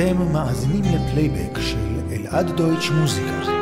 אתם מאזינים לפלייבק של אלעד דויטש מוזיקה.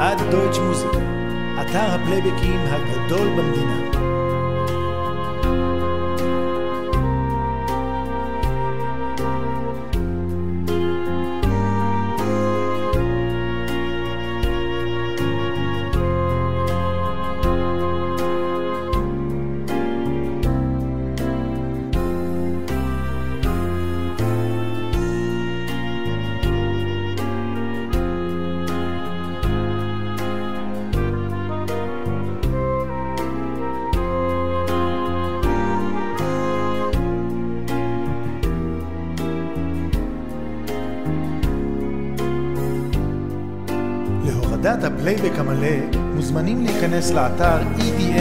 אלעד דויטש מוזיקה, אתר הפלייבקים הגדול במדינה. להורדת הפלייבק המלא מוזמנים להיכנס לאתר edm.co.il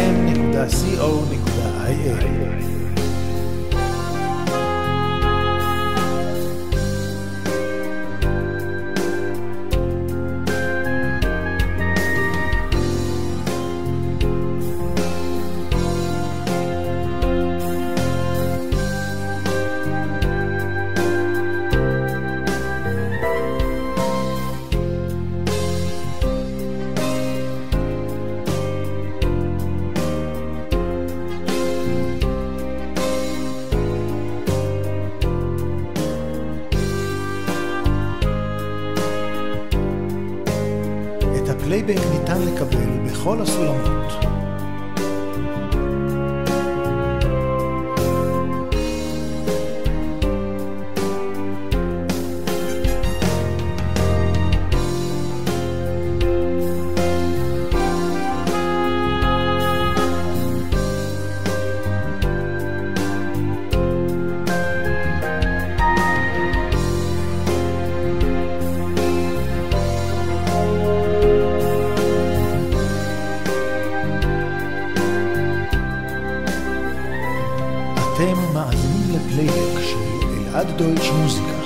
את הפלייבק ניתן לקבל בכל הסולמות. מאזינים לפלייבק של אלעד דויטש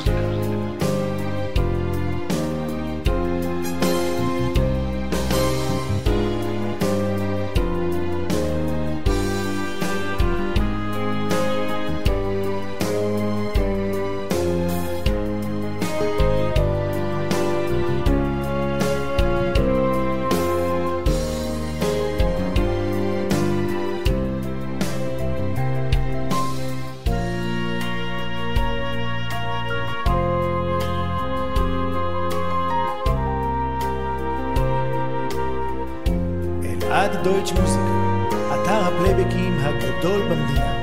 אלעד דויטש מוזיקה, אתר הפלייבקים הגדול במדינה.